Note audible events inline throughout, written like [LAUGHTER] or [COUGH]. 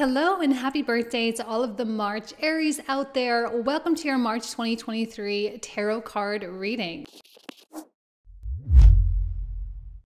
Hello and happy birthday to all of the March Aries out there. Welcome to your March 2023 tarot card reading.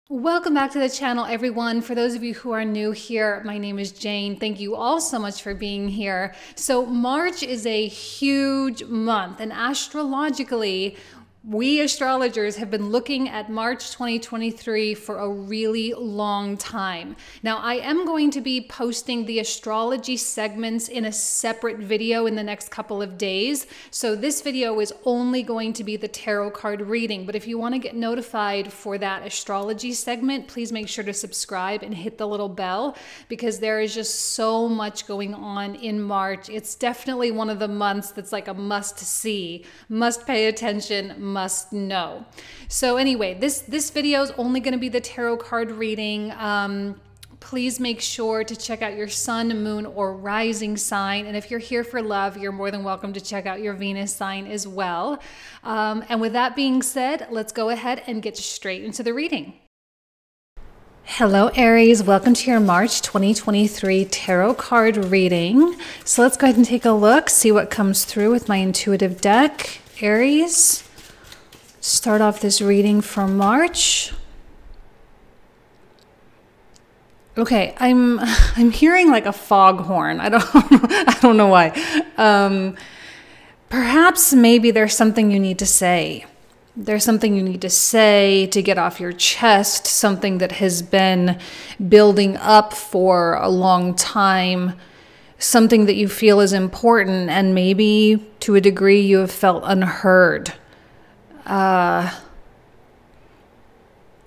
Welcome back to the channel, everyone. For those of you who are new here, my name is Jane. Thank you all so much for being here. So, March is a huge month, and astrologically, we astrologers have been looking at March 2023 for a really long time. Now, I am going to be posting the astrology segments in a separate video in the next couple of days. So, this video is only going to be the tarot card reading. But if you want to get notified for that astrology segment, please make sure to subscribe and hit the little bell because there is just so much going on in March. It's definitely one of the months that's like a must see, must pay attention must know. So anyway, this this video is only going to be the tarot card reading. Um, please make sure to check out your sun, moon, or rising sign. And if you're here for love, you're more than welcome to check out your Venus sign as well. Um, and with that being said, let's go ahead and get straight into the reading. Hello, Aries. Welcome to your March 2023 tarot card reading. So let's go ahead and take a look, see what comes through with my intuitive deck. Aries start off this reading for March. Okay, I'm [LAUGHS] I'm hearing like a foghorn. I don't [LAUGHS] I don't know why. Um, perhaps maybe there's something you need to say. There's something you need to say to get off your chest, something that has been building up for a long time, something that you feel is important, and maybe to a degree you have felt unheard uh,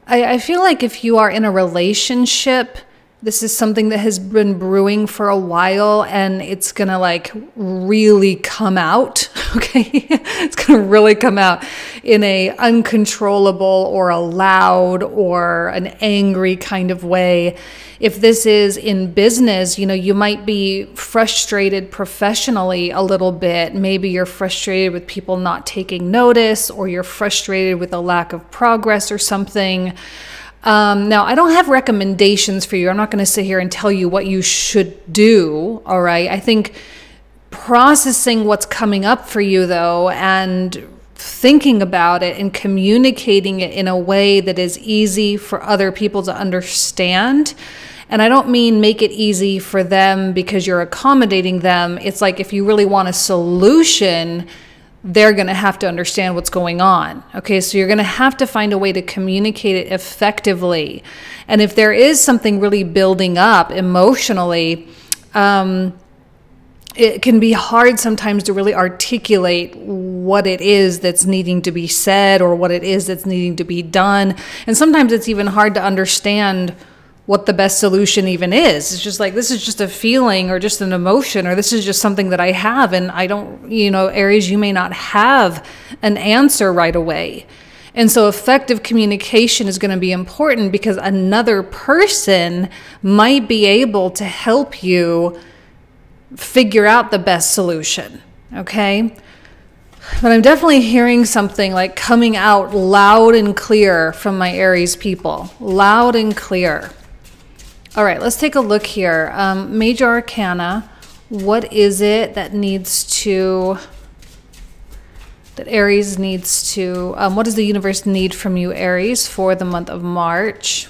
I, I feel like if you are in a relationship, this is something that has been brewing for a while and it's gonna like really come out [LAUGHS] okay [LAUGHS] it's gonna really come out in a uncontrollable or a loud or an angry kind of way if this is in business, you know, you might be frustrated professionally a little bit. Maybe you're frustrated with people not taking notice, or you're frustrated with a lack of progress or something. Um, now, I don't have recommendations for you. I'm not going to sit here and tell you what you should do. All right. I think processing what's coming up for you, though, and thinking about it and communicating it in a way that is easy for other people to understand. And I don't mean make it easy for them because you're accommodating them. It's like if you really want a solution, they're going to have to understand what's going on. Okay, so you're going to have to find a way to communicate it effectively. And if there is something really building up emotionally, um, it can be hard sometimes to really articulate what it is that's needing to be said or what it is that's needing to be done. And sometimes it's even hard to understand what the best solution even is. It's just like this is just a feeling or just an emotion or this is just something that I have and I don't, you know, Aries you may not have an answer right away. And so effective communication is going to be important because another person might be able to help you figure out the best solution. Okay. But I'm definitely hearing something like coming out loud and clear from my Aries people. Loud and clear. All right, let's take a look here. Um, major Arcana. What is it that needs to, that Aries needs to, um, what does the universe need from you, Aries, for the month of March?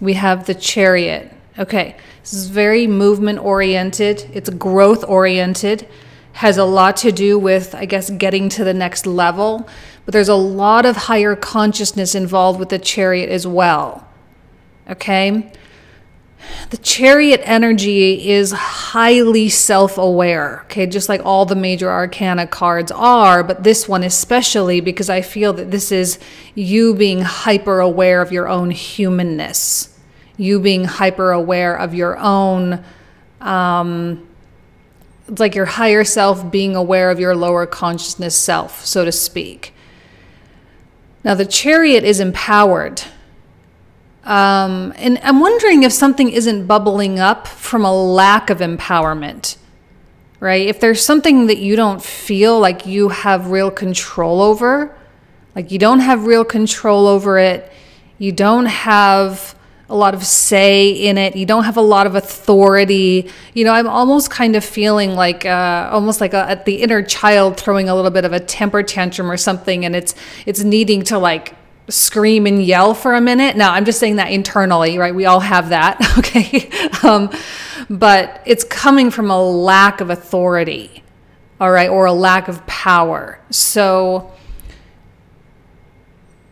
We have the Chariot. Okay, this is very movement oriented, it's growth oriented, has a lot to do with, I guess, getting to the next level. But there's a lot of higher consciousness involved with the chariot as well. Okay? The chariot energy is highly self aware, okay, just like all the major arcana cards are, but this one especially because I feel that this is you being hyper aware of your own humanness you being hyper aware of your own um, it's like your higher self being aware of your lower consciousness self so to speak. Now the chariot is empowered um, and i'm wondering if something isn't bubbling up from a lack of empowerment right if there's something that you don't feel like you have real control over like you don't have real control over it you don't have a lot of say in it. You don't have a lot of authority. You know, I'm almost kind of feeling like uh, almost like a, the inner child throwing a little bit of a temper tantrum or something, and it's it's needing to like scream and yell for a minute. Now, I'm just saying that internally, right? We all have that, [LAUGHS] okay? um, but it's coming from a lack of authority, all right, or a lack of power. So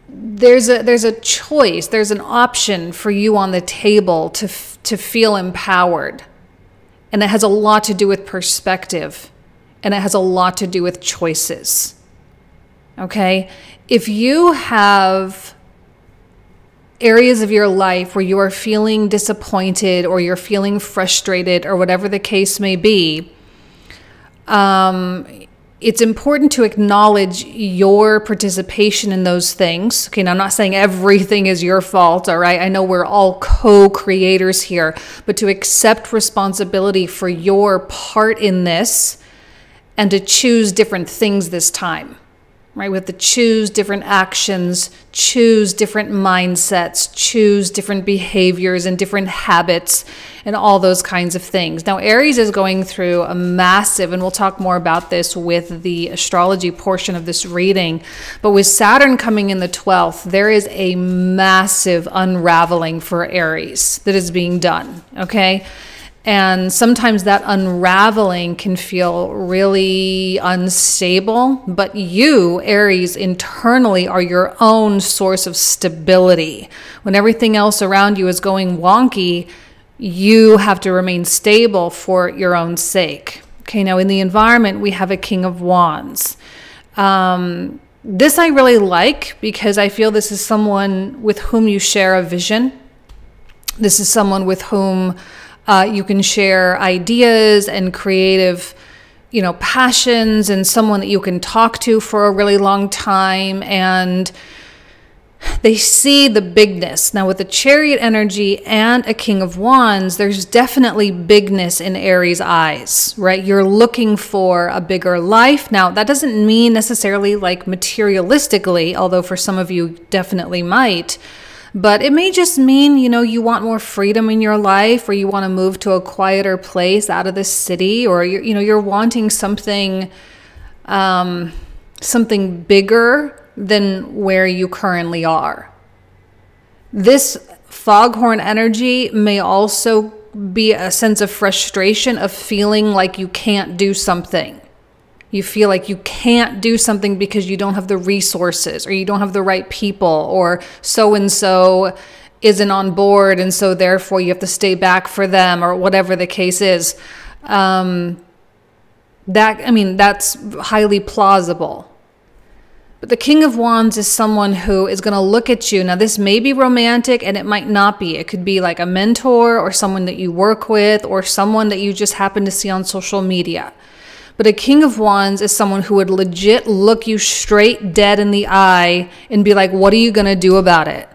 there's a there's a choice, there's an option for you on the table to to feel empowered. And it has a lot to do with perspective, and it has a lot to do with choices. Okay? If you have areas of your life where you are feeling disappointed or you're feeling frustrated or whatever the case may be, um, it's important to acknowledge your participation in those things. Okay, now I'm not saying everything is your fault, all right? I know we're all co creators here, but to accept responsibility for your part in this and to choose different things this time right? We have to choose different actions, choose different mindsets, choose different behaviors and different habits, and all those kinds of things. Now, Aries is going through a massive, and we'll talk more about this with the astrology portion of this reading, but with Saturn coming in the 12th, there is a massive unraveling for Aries that is being done, okay? And sometimes that unraveling can feel really unstable, but you, Aries, internally are your own source of stability. When everything else around you is going wonky, you have to remain stable for your own sake. Okay, now in the environment, we have a King of Wands. Um, this I really like because I feel this is someone with whom you share a vision. This is someone with whom uh, you can share ideas and creative, you know, passions and someone that you can talk to for a really long time. And they see the bigness. Now, with the chariot energy and a king of wands, there's definitely bigness in Aries' eyes, right? You're looking for a bigger life. Now, that doesn't mean necessarily like materialistically, although for some of you definitely might. But it may just mean, you know, you want more freedom in your life or you want to move to a quieter place out of the city or you're, you know, you're wanting something um, something bigger than where you currently are. This foghorn energy may also be a sense of frustration of feeling like you can't do something you feel like you can't do something because you don't have the resources or you don't have the right people or so and so isn't on board and so therefore you have to stay back for them or whatever the case is. Um, that i mean that's highly plausible. But the king of wands is someone who is going to look at you. Now this may be romantic and it might not be. It could be like a mentor or someone that you work with or someone that you just happen to see on social media but a king of wands is someone who would legit look you straight dead in the eye and be like, What are you going to do about it?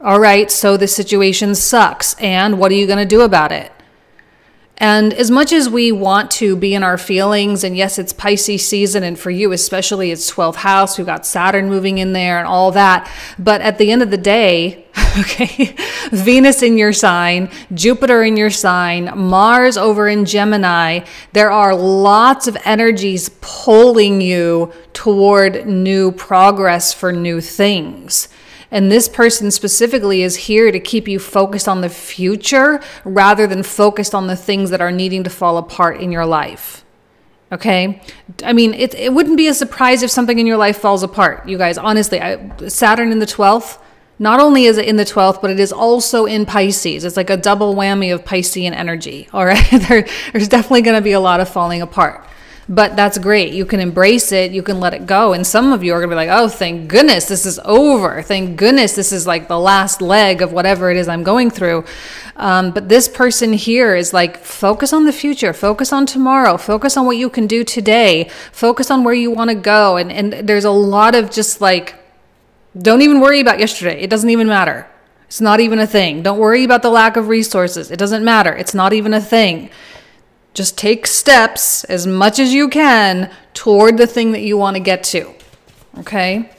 All right, so the situation sucks. And what are you going to do about it? And as much as we want to be in our feelings, and yes, it's Pisces season, and for you especially, it's 12th house, we've got Saturn moving in there and all that. But at the end of the day, [LAUGHS] okay, Venus in your sign, Jupiter in your sign, Mars over in Gemini, there are lots of energies pulling you toward new progress for new things. And this person specifically is here to keep you focused on the future rather than focused on the things that are needing to fall apart in your life. Okay. I mean, it, it wouldn't be a surprise if something in your life falls apart. You guys, honestly, I, Saturn in the 12th, not only is it in the 12th, but it is also in Pisces. It's like a double whammy of Piscean energy. All right. [LAUGHS] there, there's definitely going to be a lot of falling apart but that's great. You can embrace it, you can let it go. And some of you are going to be like, oh, thank goodness this is over. Thank goodness this is like the last leg of whatever it is I'm going through. Um, but this person here is like, focus on the future, focus on tomorrow, focus on what you can do today, focus on where you want to go. And, and there's a lot of just like, don't even worry about yesterday. It doesn't even matter. It's not even a thing. Don't worry about the lack of resources. It doesn't matter. It's not even a thing. Just take steps as much as you can toward the thing that you want to get to. Okay?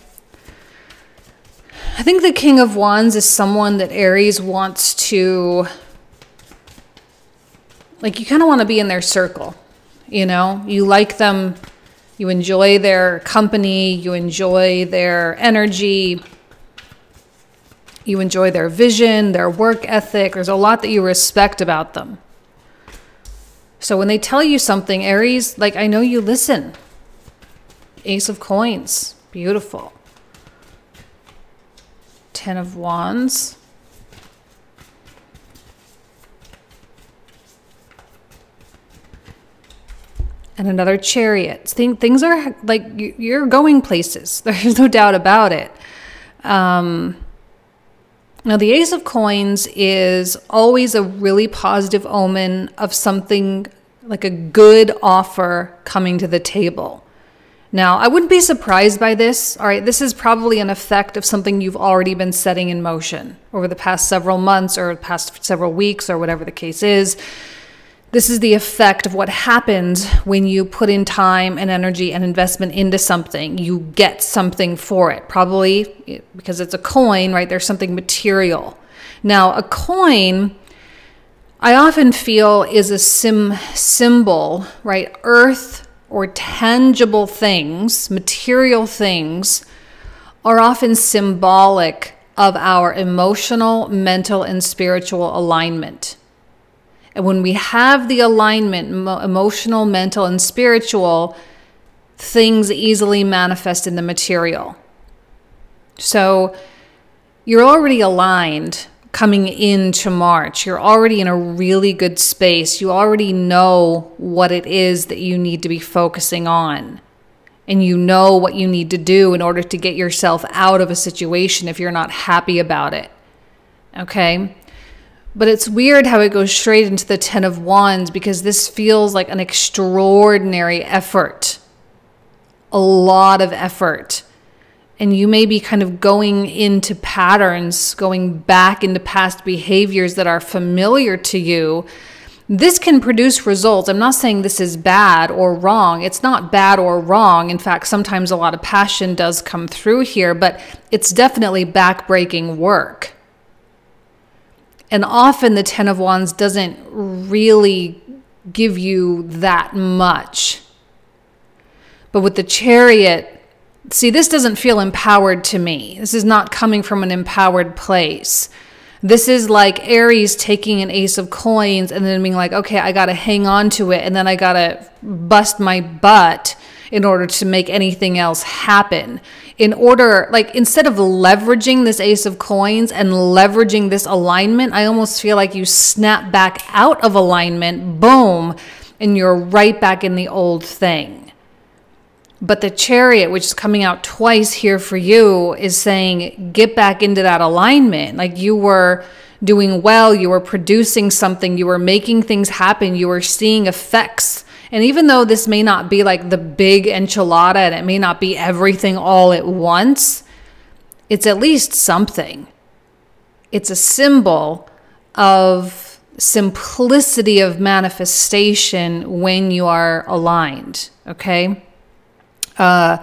I think the King of Wands is someone that Aries wants to, like, you kind of want to be in their circle. You know, you like them, you enjoy their company, you enjoy their energy, you enjoy their vision, their work ethic. There's a lot that you respect about them. So when they tell you something, Aries, like, I know you listen. Ace of Coins, beautiful. Ten of Wands. And another chariot. Think things are like you're going places. [LAUGHS] There's no doubt about it. Um, now, the Ace of Coins is always a really positive omen of something like a good offer coming to the table. Now, I wouldn't be surprised by this. All right, this is probably an effect of something you've already been setting in motion over the past several months or past several weeks or whatever the case is. This is the effect of what happens when you put in time and energy and investment into something. You get something for it, probably because it's a coin, right? There's something material. Now, a coin, I often feel, is a sim symbol, right? Earth or tangible things, material things, are often symbolic of our emotional, mental, and spiritual alignment. And when we have the alignment, emotional, mental, and spiritual, things easily manifest in the material. So you're already aligned coming into March. You're already in a really good space. You already know what it is that you need to be focusing on. And you know what you need to do in order to get yourself out of a situation if you're not happy about it. Okay? But it's weird how it goes straight into the Ten of Wands because this feels like an extraordinary effort. A lot of effort. And you may be kind of going into patterns, going back into past behaviors that are familiar to you. This can produce results. I'm not saying this is bad or wrong. It's not bad or wrong. In fact, sometimes a lot of passion does come through here, but it's definitely backbreaking work. And often the Ten of Wands doesn't really give you that much. But with the Chariot, see, this doesn't feel empowered to me. This is not coming from an empowered place. This is like Aries taking an ace of coins and then being like, okay, I got to hang on to it and then I got to bust my butt in order to make anything else happen in order, like, instead of leveraging this ace of coins and leveraging this alignment, I almost feel like you snap back out of alignment, boom, and you're right back in the old thing. But the chariot, which is coming out twice here for you, is saying, get back into that alignment. Like you were doing well, you were producing something, you were making things happen, you were seeing effects and even though this may not be like the big enchilada and it may not be everything all at once, it's at least something. It's a symbol of simplicity of manifestation when you are aligned. Okay. Uh,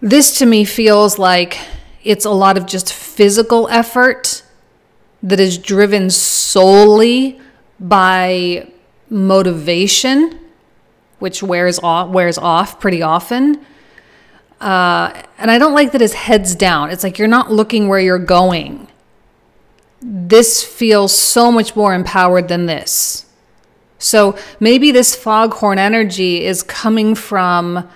this to me feels like it's a lot of just physical effort that is driven solely by motivation which wears off wears off pretty often. Uh, and I don't like that his head's down. It's like you're not looking where you're going. This feels so much more empowered than this. So maybe this foghorn energy is coming from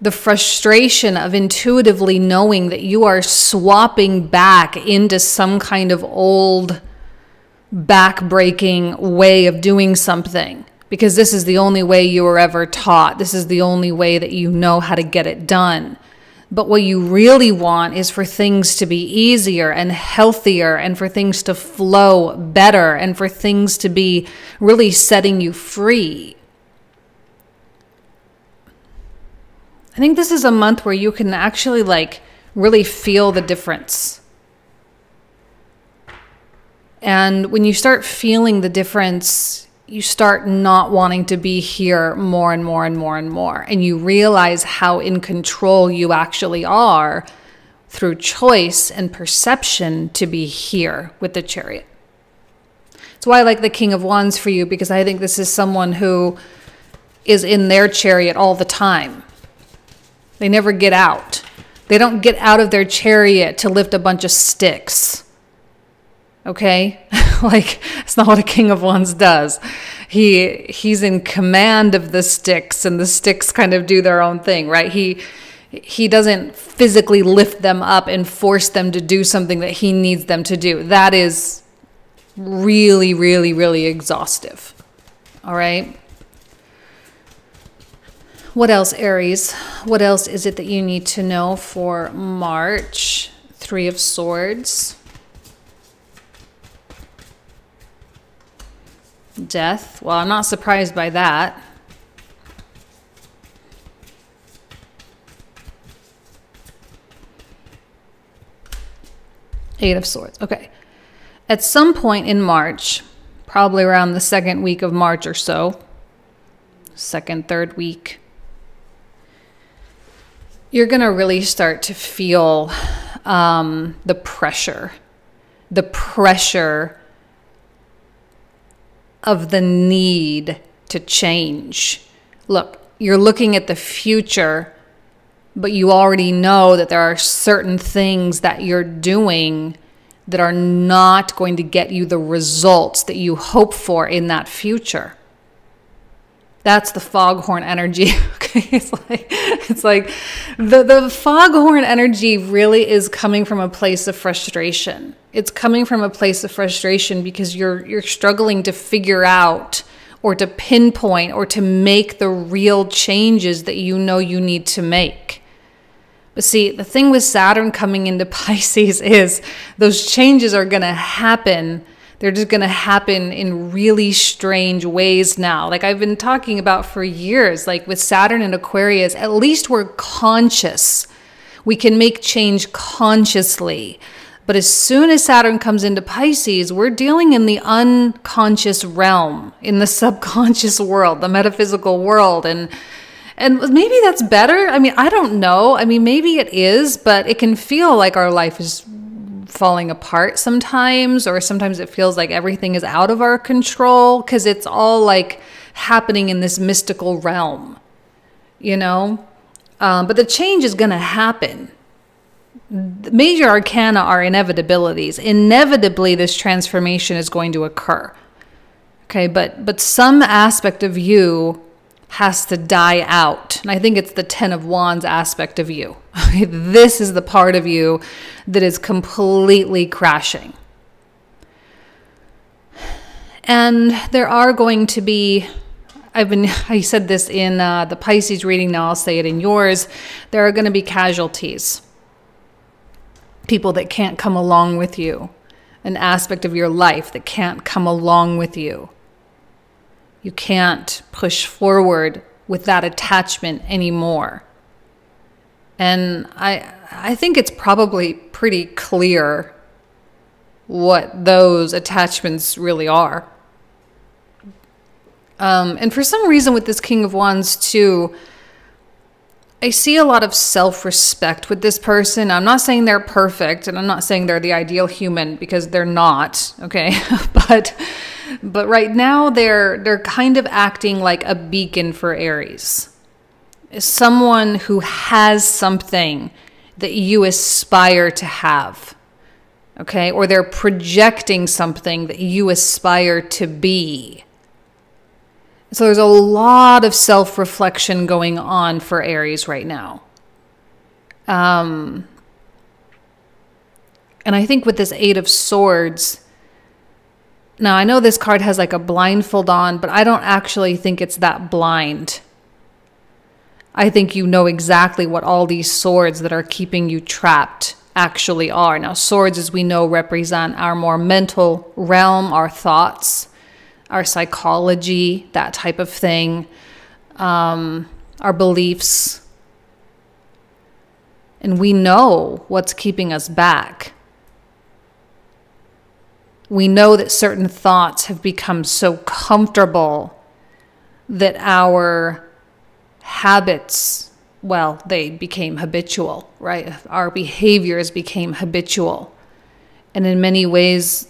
the frustration of intuitively knowing that you are swapping back into some kind of old back-breaking way of doing something because this is the only way you were ever taught. This is the only way that you know how to get it done. But what you really want is for things to be easier and healthier and for things to flow better and for things to be really setting you free. I think this is a month where you can actually like really feel the difference. And when you start feeling the difference, you start not wanting to be here more and more and more and more. And you realize how in control you actually are through choice and perception to be here with the chariot. That's why I like the King of Wands for you because I think this is someone who is in their chariot all the time. They never get out. They don't get out of their chariot to lift a bunch of sticks. Okay? [LAUGHS] like it's not what a king of wands does. He he's in command of the sticks and the sticks kind of do their own thing, right? He he doesn't physically lift them up and force them to do something that he needs them to do. That is really really really exhaustive. All right? What else, Aries? What else is it that you need to know for March? Three of Swords. Death. Well, I'm not surprised by that. Eight of Swords. Okay. At some point in March, probably around the second week of March or so, second, third week, you're going to really start to feel um, the pressure, the pressure of the need to change. Look, you're looking at the future, but you already know that there are certain things that you're doing that are not going to get you the results that you hope for in that future. That's the foghorn energy. [LAUGHS] okay. It's like it's like the, the foghorn energy really is coming from a place of frustration. It's coming from a place of frustration because you're you're struggling to figure out or to pinpoint or to make the real changes that you know you need to make. But see, the thing with Saturn coming into [LAUGHS] Pisces is those changes are going to happen they're just going to happen in really strange ways now. Like I've been talking about for years, like with Saturn and Aquarius, at least we're conscious. We can make change consciously. But as soon as Saturn comes into Pisces, we're dealing in the unconscious realm, in the [LAUGHS] subconscious world, the metaphysical world. And and maybe that's better. I mean, I don't know. I mean, maybe it is, but it can feel like our life is falling apart sometimes, or sometimes it feels like everything is out of our control because it's all like happening in this mystical realm, you know? Um, but the change is going to happen. The major arcana are inevitabilities. Inevitably, this transformation is going to occur. Okay, but but some aspect of you has to die out. And I think it's the 10 of wands aspect of you. [LAUGHS] this is the part of you that is completely crashing. And there are going to be I've been [LAUGHS] I said this in uh, the Pisces reading now I'll say it in yours there are going to be casualties people that can't come along with you an aspect of your life that can't come along with you you can't push forward with that attachment anymore. And I I think it's probably pretty clear what those attachments really are. Um, and for some reason, with this King of Wands, too, I see a lot of self respect with this person. I'm not saying they're perfect, and I'm not saying they're the ideal human because they're not, okay? [LAUGHS] but but right now they're they're kind of acting like a beacon for Aries. Someone who has something that you aspire to have. Okay? Or they're projecting something that you aspire to be. So there's a lot of self-reflection going on for Aries right now. Um and I think with this 8 of swords, now, I know this card has like a blindfold on, but I don't actually think it's that blind. I think you know exactly what all these swords that are keeping you trapped actually are. Now, swords, as we know, represent our more mental realm, our thoughts, our psychology, that type of thing, um, our beliefs. And we know what's keeping us back we know that certain thoughts have become so comfortable that our habits well, they became habitual, right? Our behaviors became habitual. And in many ways,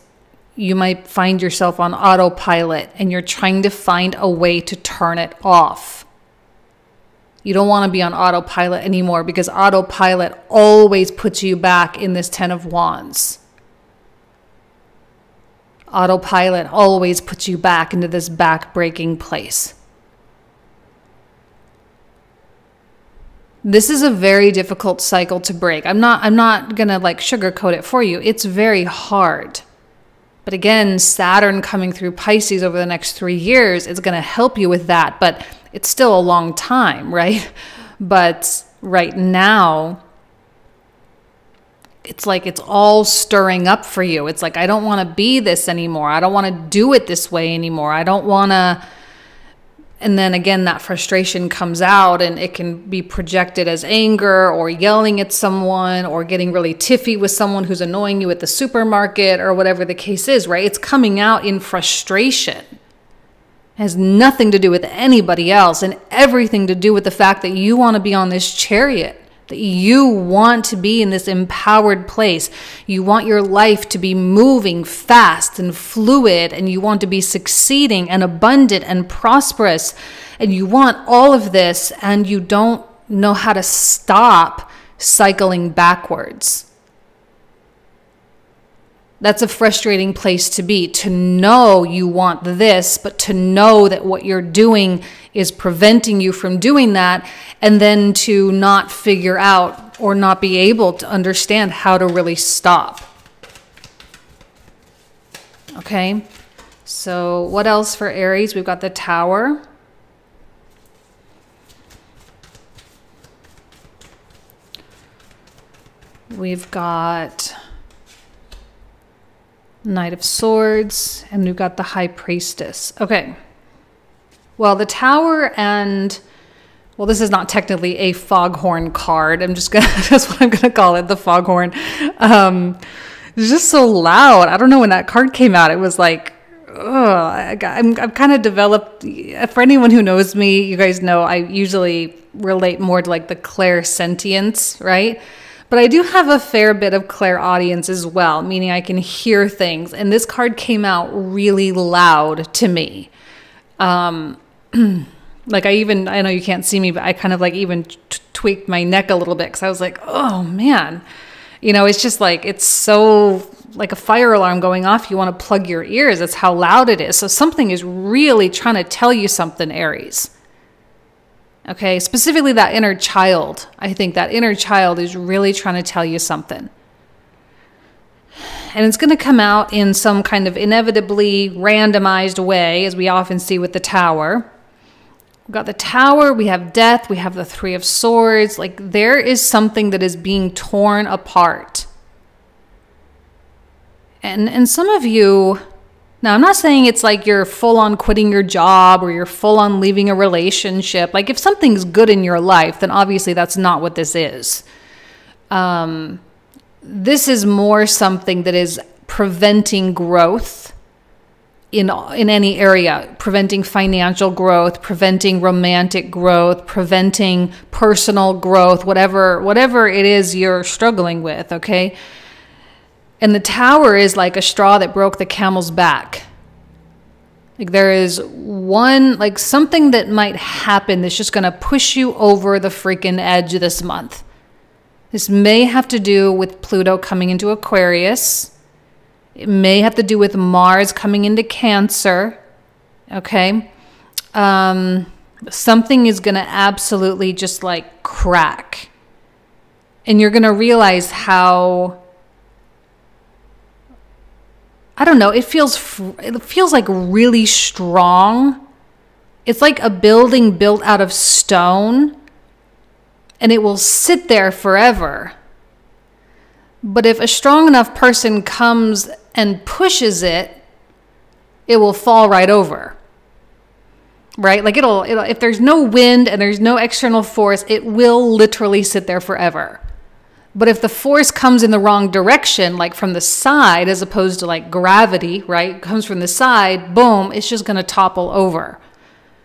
you might find yourself on autopilot and you're trying to find a way to turn it off. You don't want to be on autopilot anymore because autopilot always puts you back in this 10 of wands. Autopilot always puts you back into this back breaking place. This is a very difficult cycle to break. I'm not I'm not going to like sugarcoat it for you. It's very hard. But again, Saturn coming through Pisces over the next 3 years is going to help you with that, but it's still a long time, [LAUGHS] right? But right now, it's like it's all stirring up for you. It's like, I don't want to be this anymore. I don't want to do it this way anymore. I don't want to. And then again, that frustration comes out and it can be projected as anger or yelling at someone or getting really tiffy with someone who's annoying you at the supermarket or whatever the case is, right? It's coming out in frustration. It has nothing to do with anybody else and everything to do with the fact that you want to be on this chariot you want to be in this empowered place. You want your life to be moving fast and fluid, and you want to be succeeding and abundant and prosperous. And you want all of this, and you don't know how to stop cycling backwards. That's a frustrating place to be to know you want this, but to know that what you're doing is preventing you from doing that, and then to not figure out or not be able to understand how to really stop. Okay, so what else for Aries? We've got the Tower. We've got Knight of Swords, and we've got the High Priestess. Okay. Well, the Tower and well, this is not technically a foghorn card. I'm just gonna [LAUGHS] that's what I'm gonna call it, the foghorn. Um, it's just so loud. I don't know when that card came out. It was like, oh, I'm I've kind of developed. For anyone who knows me, you guys know I usually relate more to like the clairsentience, right? But I do have a fair bit of clairaudience as well, meaning I can hear things. And this card came out really loud to me. Um, [CLEARS THROAT] like I even, I know you can't see me, but I kind of like even tweaked my neck a little bit because I was like, oh man. You know, it's just like, it's so like a fire alarm going off. You want to plug your ears. That's how loud it is. So something is really trying to tell you something, Aries. Okay, specifically that inner child. I think that inner child is really trying to tell you something. And it's going to come out in some kind of inevitably randomized way, as we often see with the tower. We've got the tower, we have death, we have the three of swords. Like there is something that is being torn apart. And and some of you now, I'm not saying it's like you're full on quitting your job or you're full on leaving a relationship. Like, if something's good in your life, then obviously that's not what this is. Um, this is more something that is preventing growth in in any area preventing financial growth preventing romantic growth preventing personal growth whatever whatever it is you're struggling with okay and the tower is like a straw that broke the camel's back. Like there is one, like something that might happen that's just going to push you over the freaking edge this month. This may have to do with Pluto coming into Aquarius. It may have to do with Mars coming into Cancer. Okay. Um, something is going to absolutely just like crack. And you're going to realize how I don't know, it feels it feels like really strong. It's like a building built out of stone and it will sit there forever. But if a strong enough person comes and pushes it, it will fall right over. Right? Like it'll, it'll if there's no wind and there's no external force, it will literally sit there forever. But if the force comes in the wrong direction, like from the side, as opposed to like gravity, right, comes from the side, boom, it's just going to topple over.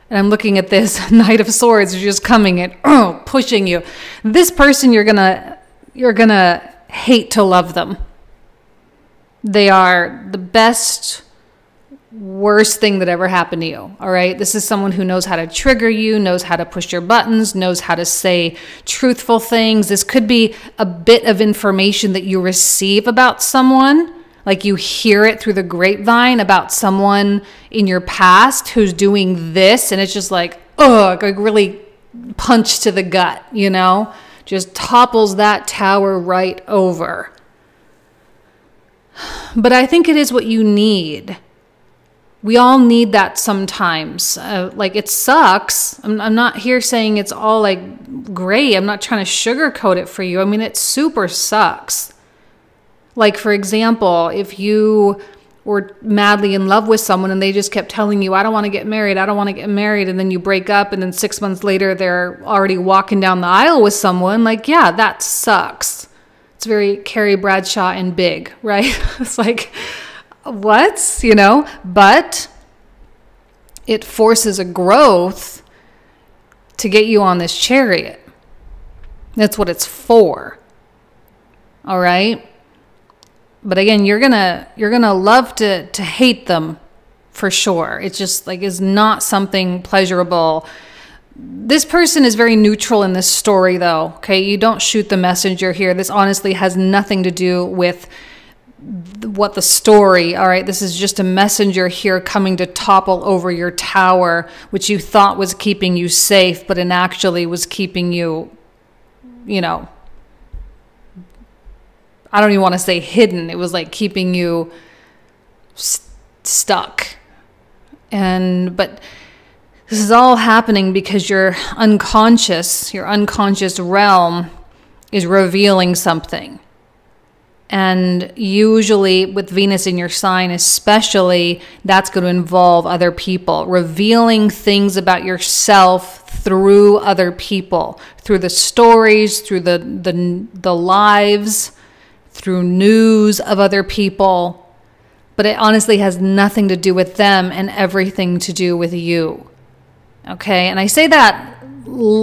And I'm looking at this [LAUGHS] Knight of Swords is just coming and [CLEARS THROAT] pushing you. This person you're gonna you're gonna hate to love them. They are the best worst thing that ever happened to you. All right. This is someone who knows how to trigger you, knows how to push your buttons, knows how to say truthful things. This could be a bit of information that you receive about someone. Like you hear it through the grapevine about someone in your past who's doing this, and it's just like, ugh, like really punch to the gut, you know? Just topples that tower right over. But I think it is what you need we all need that sometimes. Uh, like it sucks. I'm, I'm not here saying it's all like great. I'm not trying to sugarcoat it for you. I mean, it super sucks. Like, for example, if you were madly in love with someone and they just kept telling you, I don't want to get married, I don't want to get married, and then you break up, and then six months later they're already walking down the aisle with someone, like, yeah, that sucks. It's very Carrie Bradshaw and big, [LAUGHS] right? it's like, what, you know, but it forces a growth to get you on this chariot. That's what it's for. All right? But again, you're going to you're going to love to to hate them for sure. It's just like is not something pleasurable. This person is very neutral in this story though. Okay? You don't shoot the messenger here. This honestly has nothing to do with what the story, all right, this is just a messenger here coming to topple over your tower, which you thought was keeping you safe, but in actually was keeping you, you know, I don't even want to say hidden. It was like keeping you st stuck. And, but this is all happening because your unconscious, your unconscious realm is revealing something. And usually, with Venus in your sign, especially, that's going to involve other people, revealing things about yourself through other people, through the stories, through the, the, the lives, through news of other people. But it honestly has nothing to do with them and everything to do with you. Okay. And I say that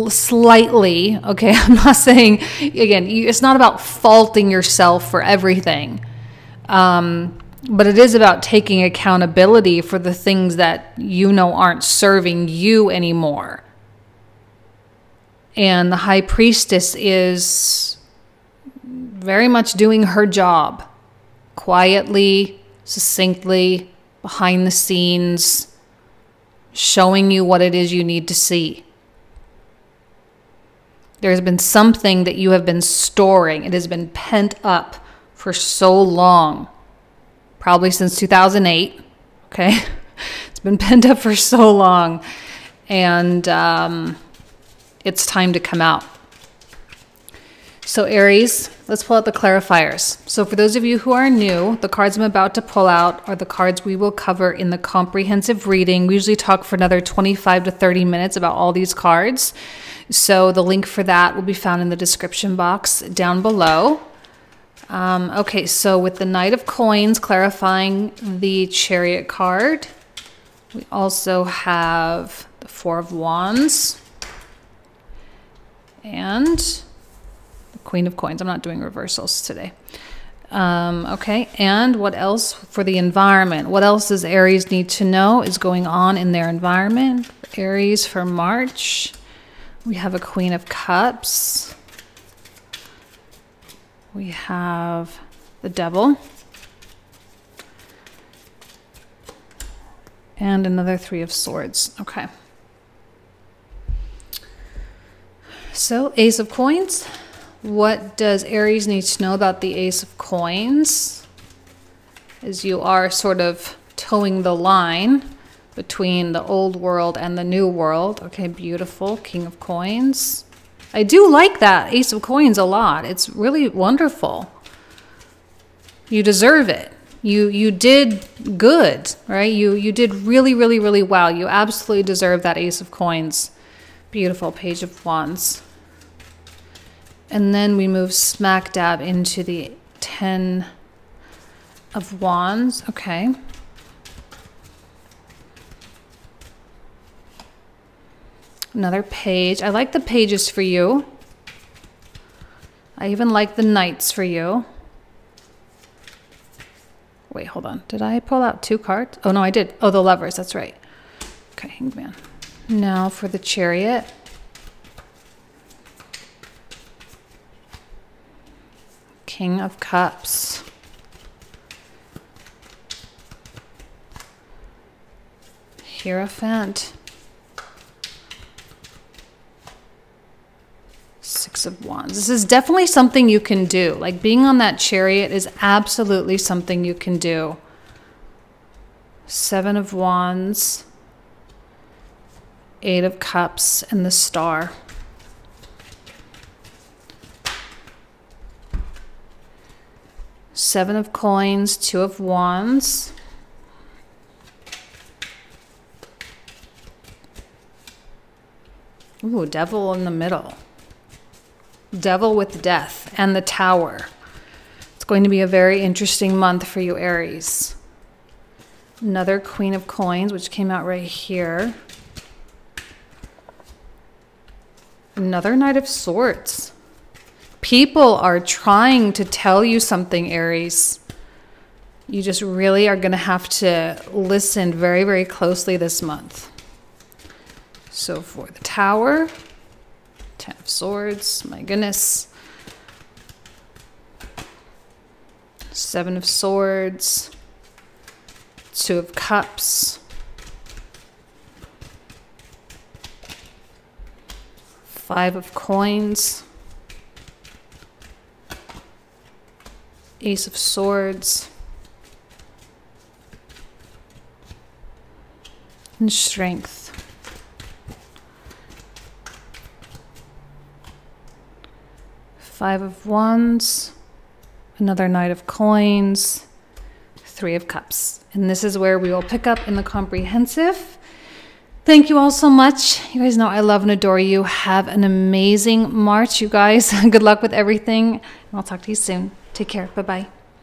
slightly. Okay, [LAUGHS] I'm not saying again. It's not about faulting yourself for everything, um, but it is about taking accountability for the things that you know aren't serving you anymore. And the high priestess is very much doing her job quietly, succinctly, behind the scenes, showing you what it is you need to see. There's been something that you have been storing. It has been pent up for so long, probably since 2008. Okay. [LAUGHS] It's been pent up for so long. And um, it's time to come out. So, Aries, let's pull out the clarifiers. So, for those of you who are new, the cards I'm about to pull out are the cards we will cover in the comprehensive reading. We usually talk for another 25 to 30 minutes about all these cards. So the link for that will be found in the description box down below. Um, okay, so with the Knight of Coins clarifying the Chariot card, we also have the Four of Wands and Queen of Coins. I'm not doing reversals today. Um, okay, and what else for the environment? What else does Aries need to know is going on in their environment? Aries for March. We have a Queen of Cups. We have the Devil. And another Three of Swords. Okay. So, Ace of Coins. What does Aries need to know about the Ace of Coins? Is you are sort of toeing the line between the old world and the new world. Okay, beautiful. King of coins. I do like that Ace of coins a lot. It's really wonderful. You deserve it. You you did good, right? You you did really really really well. You absolutely deserve that Ace of coins. Beautiful Page of Wands. And then we move smack dab into the 10 of Wands. Okay. Another page. I like the pages for you. I even like the knights for you. Wait, hold on. Did I pull out two cards? Oh, no, I did. Oh, the lovers. That's right. Okay, hangman. Now for the chariot. King of Cups. Hierophant. Six of Wands. This is definitely something you can do. Like being on that chariot is absolutely something you can do. Seven of Wands. Eight of Cups and the Star. Seven of Coins, Two of Wands. Ooh, Devil in the middle. Devil with Death and the Tower. It's going to be a very interesting month for you, Aries. Another Queen of Coins, which came out right here. Another Knight of Swords. People are trying to tell you something, Aries. You just really are going to have to listen very, very closely this month. So for the Tower, Ten of Swords, my goodness. Seven of Swords, Two of Cups. Five of Coins. Ace of Swords. And Strength. Five of Wands, another Knight of Coins, Three of Cups. And this is where we will pick up in the comprehensive. Thank you all so much. You guys know I love and adore you. Have an amazing March, you guys. [LAUGHS] Good luck with everything. And I'll talk to you soon. Take care. Bye bye.